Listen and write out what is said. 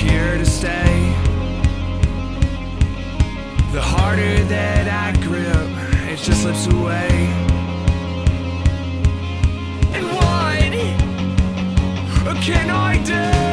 Here to stay. The harder that I grip, it just slips away. And what can I do?